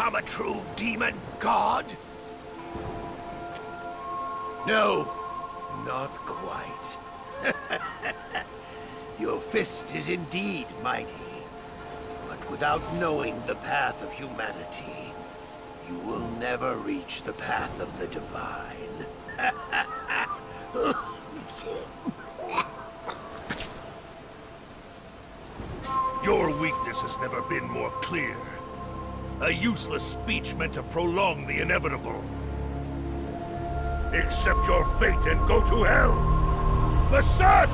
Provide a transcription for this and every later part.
Become a true demon god? No, not quite. Your fist is indeed mighty. But without knowing the path of humanity, you will never reach the path of the divine. Your weakness has never been more clear. A useless speech meant to prolong the inevitable. Accept your fate and go to hell! The sun!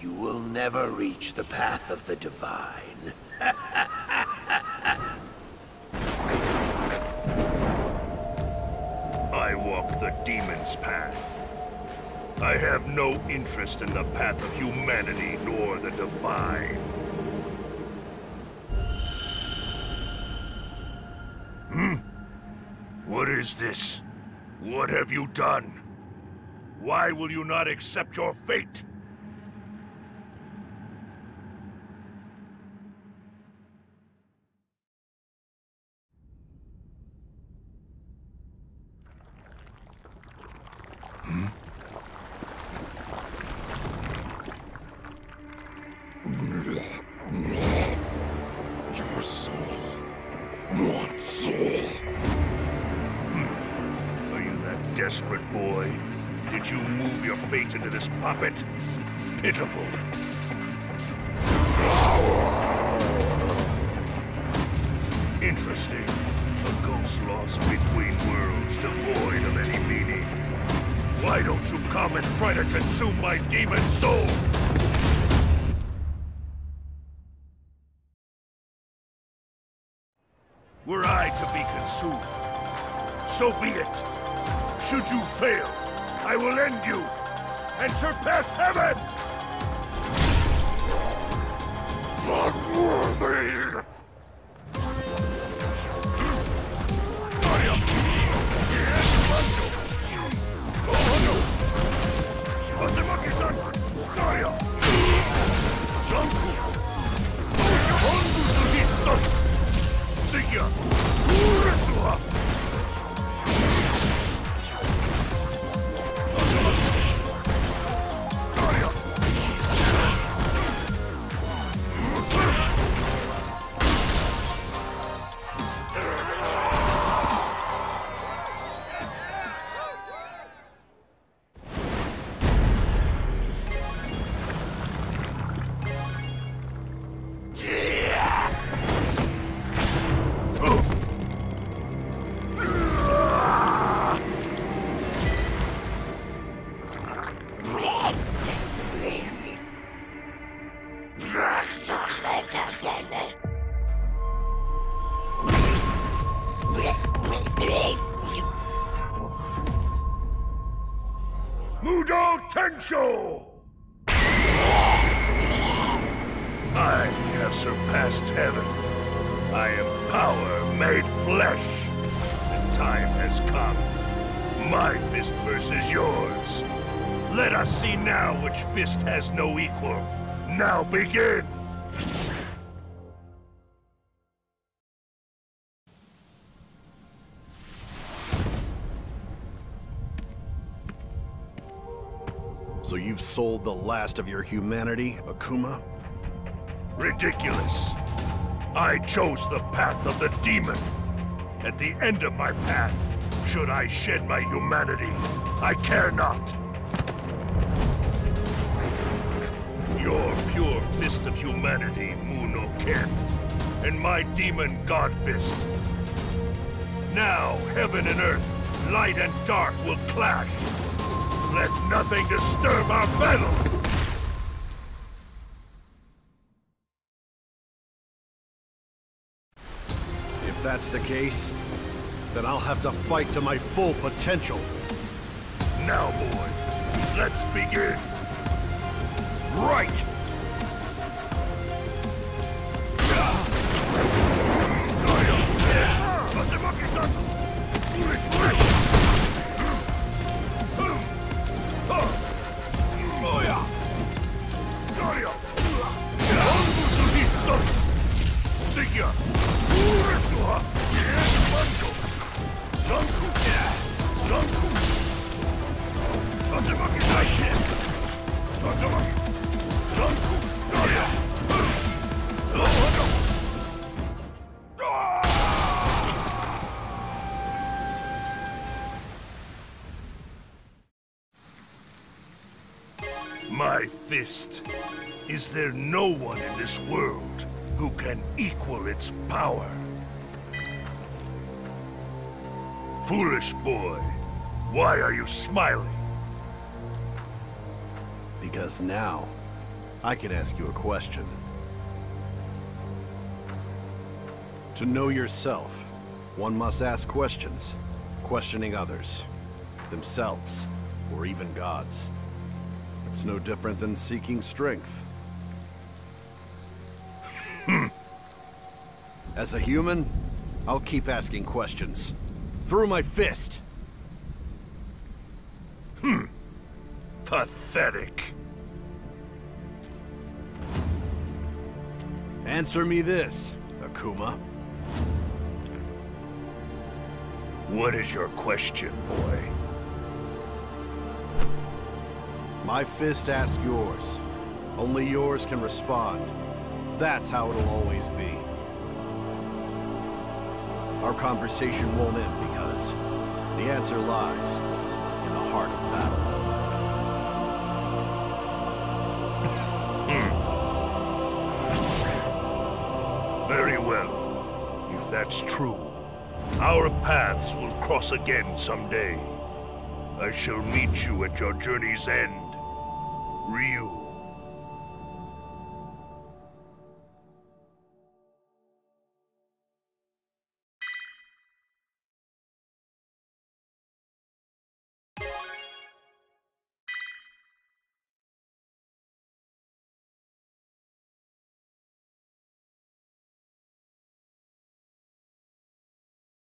You will never reach the path of the divine. the demon's path. I have no interest in the path of humanity nor the divine. Hmm? What is this? What have you done? Why will you not accept your fate? Your soul. What soul? Hmm. Are you that desperate boy? Did you move your fate into this puppet? Pitiful. Interesting. A ghost lost between worlds, devoid of any meaning. Why don't you come and try to consume my demon soul? Were I to be consumed, so be it. Should you fail, I will end you and surpass heaven! Unworthy! Azumaki-san! Daria! Janku! Siya! Uretsuha! や。Tensho! I have surpassed heaven. I am power made flesh. The time has come. My fist versus yours. Let us see now which fist has no equal. Now begin! So you've sold the last of your humanity, Akuma? Ridiculous. I chose the path of the demon. At the end of my path, should I shed my humanity, I care not. Your pure fist of humanity, Muno Ken, and my demon god fist. Now, heaven and earth, light and dark will clash. Let nothing disturb our battle! If that's the case, then I'll have to fight to my full potential. Now, boy, let's begin. Right! My fist. Is there no one in this world who can equal its power? Foolish boy, why are you smiling? Because now, I can ask you a question. To know yourself, one must ask questions, questioning others, themselves, or even gods. It's no different than seeking strength. Hmm. As a human, I'll keep asking questions. Through my fist! Hmm. Pathetic. Answer me this, Akuma. What is your question, boy? My fist asks yours. Only yours can respond. That's how it'll always be. Our conversation won't end because the answer lies in the heart of battle. Hmm. Very well. If that's true, our paths will cross again someday. I shall meet you at your journey's end. Ryu.